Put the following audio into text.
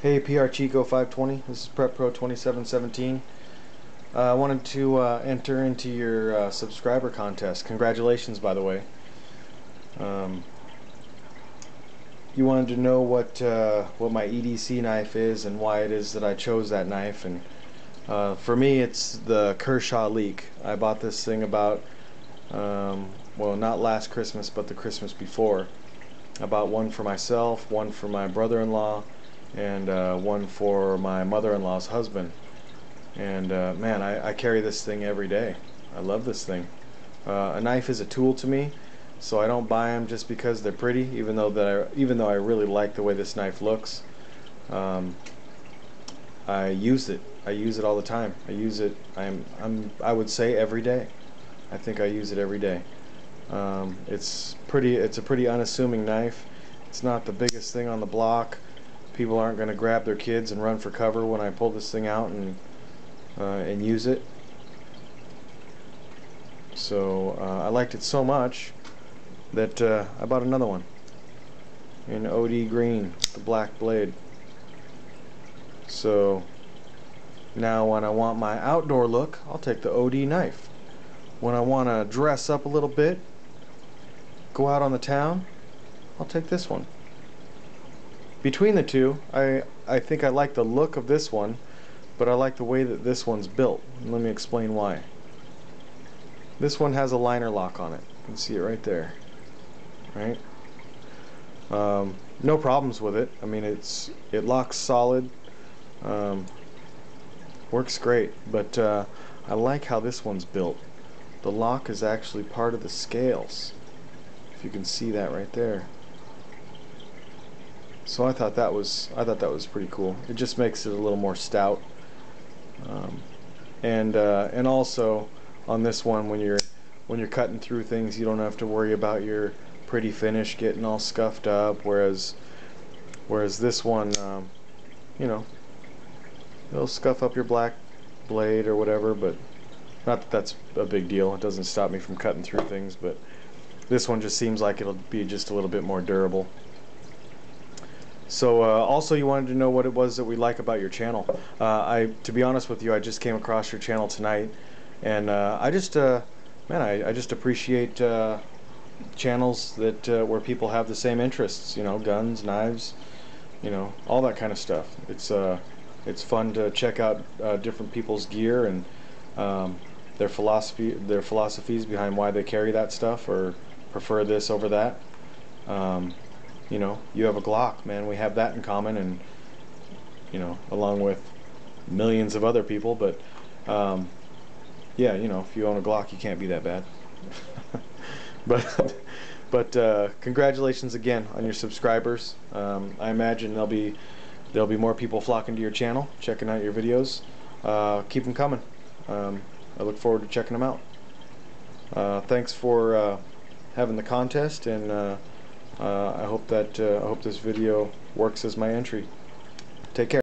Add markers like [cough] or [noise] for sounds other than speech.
Hey PR Chico 520, this is Prep Pro 2717. Uh, I wanted to uh, enter into your uh, subscriber contest. Congratulations, by the way. Um, you wanted to know what uh, what my EDC knife is and why it is that I chose that knife. And uh, for me, it's the Kershaw Leek. I bought this thing about um, well, not last Christmas, but the Christmas before. I bought one for myself, one for my brother-in-law and uh, one for my mother-in-law's husband. And uh, man, I, I, carry this thing every day. I love this thing. Uh, a knife is a tool to me, so I don't buy them just because they're pretty. Even though that, I, even though I really like the way this knife looks, um, I use it. I use it all the time. I use it. I'm, I'm, I would say every day. I think I use it every day. Um, it's pretty. It's a pretty unassuming knife. It's not the biggest thing on the block people aren't going to grab their kids and run for cover when I pull this thing out and uh, and use it. So uh, I liked it so much that uh, I bought another one in OD green, the black blade. So now when I want my outdoor look, I'll take the OD knife. When I want to dress up a little bit, go out on the town, I'll take this one. Between the two, I, I think I like the look of this one, but I like the way that this one's built. Let me explain why. This one has a liner lock on it. You can see it right there. Right? Um, no problems with it. I mean, it's it locks solid. Um, works great, but uh, I like how this one's built. The lock is actually part of the scales. If you can see that right there. So I thought that was I thought that was pretty cool. It just makes it a little more stout. Um, and uh, and also on this one when you're when you're cutting through things you don't have to worry about your pretty finish getting all scuffed up whereas whereas this one um, you know it'll scuff up your black blade or whatever but not that that's a big deal it doesn't stop me from cutting through things but this one just seems like it'll be just a little bit more durable so uh, also you wanted to know what it was that we like about your channel. Uh, I, to be honest with you, I just came across your channel tonight, and uh, I just, uh, man, I, I, just appreciate uh, channels that uh, where people have the same interests. You know, guns, knives, you know, all that kind of stuff. It's it's fun to check out different people's gear and um, their philosophy, their philosophies behind why they carry that stuff or prefer this over that. Um, you know, you have a Glock, man. We have that in common, and you know, along with millions of other people. But um, yeah, you know, if you own a Glock, you can't be that bad. [laughs] but [laughs] but uh, congratulations again on your subscribers. Um, I imagine there'll be there'll be more people flocking to your channel, checking out your videos. Uh, keep them coming. Um, I look forward to checking them out. Uh, thanks for uh, having the contest and uh, I hope that uh, I hope this video works as my entry. Take care.